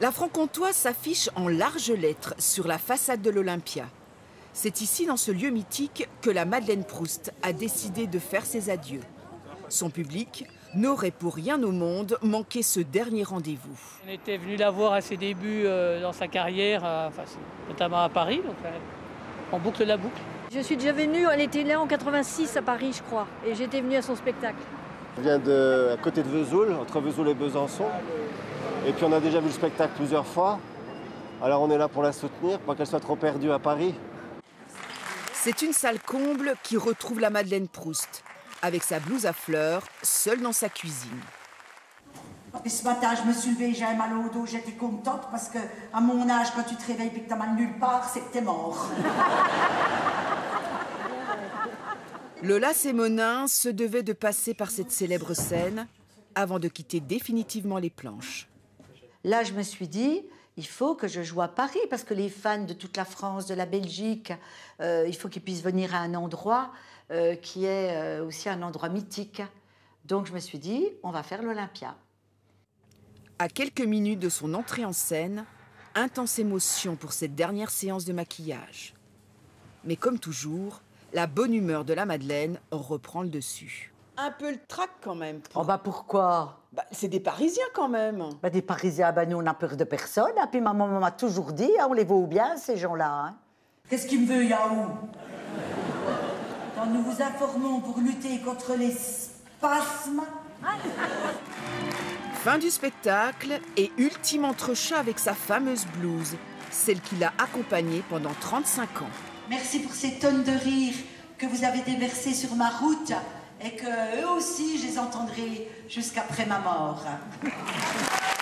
La franc-comtoise s'affiche en larges lettres sur la façade de l'Olympia. C'est ici, dans ce lieu mythique, que la Madeleine Proust a décidé de faire ses adieux. Son public n'aurait pour rien au monde manqué ce dernier rendez-vous. On était venu la voir à ses débuts euh, dans sa carrière, euh, enfin, notamment à Paris, donc euh, on boucle la boucle. Je suis déjà venue, elle était là en 86 à Paris, je crois, et j'étais venue à son spectacle. Je viens de, à côté de Vesoul, entre Vesoul et Besançon. Et puis on a déjà vu le spectacle plusieurs fois. Alors on est là pour la soutenir, pas qu'elle soit trop perdue à Paris. C'est une salle comble qui retrouve la Madeleine Proust, avec sa blouse à fleurs, seule dans sa cuisine. Et ce matin, je me suis levée, j'avais mal au dos, j'étais contente parce que, à mon âge, quand tu te réveilles et que t'as mal nulle part, c'est que t'es mort. Lola Sémonin se devait de passer par cette célèbre scène avant de quitter définitivement les planches. Là, je me suis dit, il faut que je joue à Paris parce que les fans de toute la France, de la Belgique, euh, il faut qu'ils puissent venir à un endroit euh, qui est euh, aussi un endroit mythique. Donc je me suis dit, on va faire l'Olympia. À quelques minutes de son entrée en scène, intense émotion pour cette dernière séance de maquillage. Mais comme toujours, la bonne humeur de la Madeleine reprend le dessus. Un peu le trac quand même. Oh bah pourquoi? Bah, c'est des Parisiens quand même. bah, Des Parisiens, bah, nous on n'a peur de personne. Et puis ma maman m'a toujours dit, hein, on les vaut bien ces gens-là. hein. Qu'est-ce qu'il me veut, Yahoo Quand nous vous informons pour lutter contre les spasmes, Fin du spectacle et ultime entrechat avec sa fameuse blouse, celle qui l'a accompagnée pendant 35 ans. merci pour ces tonnes de rires que vous avez déversées sur ma route et que eux aussi, je les entendrai jusqu'après ma mort.